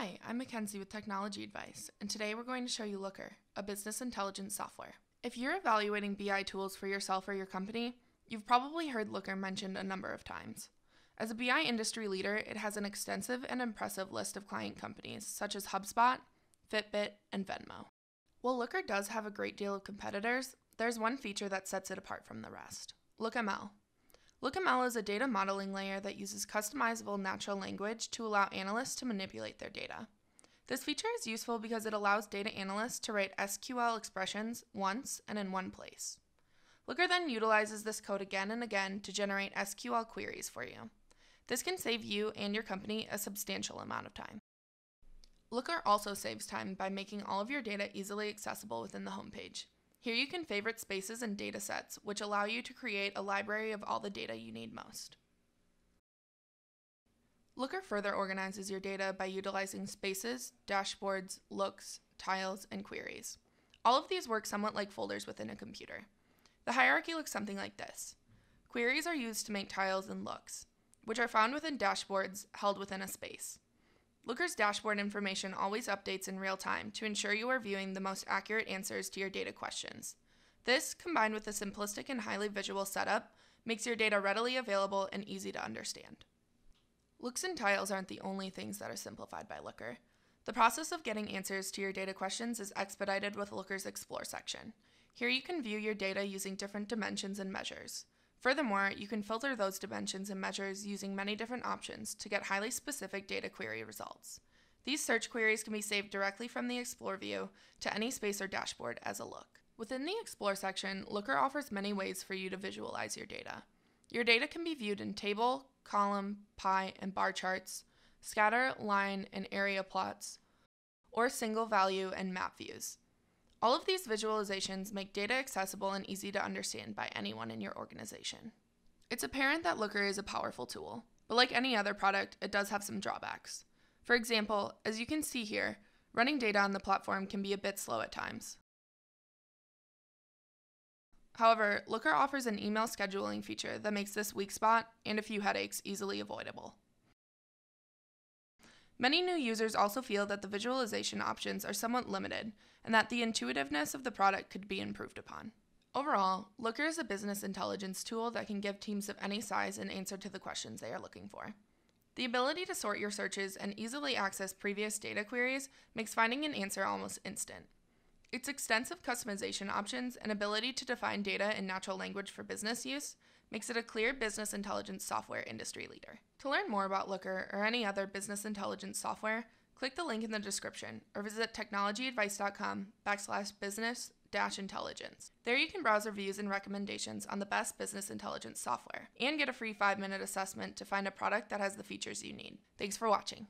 Hi, I'm Mackenzie with Technology Advice, and today we're going to show you Looker, a business intelligence software. If you're evaluating BI tools for yourself or your company, you've probably heard Looker mentioned a number of times. As a BI industry leader, it has an extensive and impressive list of client companies such as HubSpot, Fitbit, and Venmo. While Looker does have a great deal of competitors, there's one feature that sets it apart from the rest LookML. LookML is a data modeling layer that uses customizable natural language to allow analysts to manipulate their data. This feature is useful because it allows data analysts to write SQL expressions once and in one place. Looker then utilizes this code again and again to generate SQL queries for you. This can save you and your company a substantial amount of time. Looker also saves time by making all of your data easily accessible within the homepage. Here you can favorite spaces and data sets, which allow you to create a library of all the data you need most. Looker further organizes your data by utilizing spaces, dashboards, looks, tiles, and queries. All of these work somewhat like folders within a computer. The hierarchy looks something like this. Queries are used to make tiles and looks, which are found within dashboards held within a space. Looker's dashboard information always updates in real time to ensure you are viewing the most accurate answers to your data questions. This, combined with a simplistic and highly visual setup, makes your data readily available and easy to understand. Looks and tiles aren't the only things that are simplified by Looker. The process of getting answers to your data questions is expedited with Looker's Explore section. Here you can view your data using different dimensions and measures. Furthermore, you can filter those dimensions and measures using many different options to get highly specific data query results. These search queries can be saved directly from the Explore view to any space or dashboard as a look. Within the Explore section, Looker offers many ways for you to visualize your data. Your data can be viewed in table, column, pie, and bar charts, scatter, line, and area plots, or single value and map views. All of these visualizations make data accessible and easy to understand by anyone in your organization. It's apparent that Looker is a powerful tool, but like any other product, it does have some drawbacks. For example, as you can see here, running data on the platform can be a bit slow at times. However, Looker offers an email scheduling feature that makes this weak spot and a few headaches easily avoidable. Many new users also feel that the visualization options are somewhat limited and that the intuitiveness of the product could be improved upon. Overall, Looker is a business intelligence tool that can give teams of any size an answer to the questions they are looking for. The ability to sort your searches and easily access previous data queries makes finding an answer almost instant. Its extensive customization options and ability to define data in natural language for business use makes it a clear business intelligence software industry leader. To learn more about Looker or any other business intelligence software, click the link in the description or visit technologyadvice.com backslash business dash intelligence. There you can browse reviews and recommendations on the best business intelligence software and get a free 5 minute assessment to find a product that has the features you need. Thanks for watching.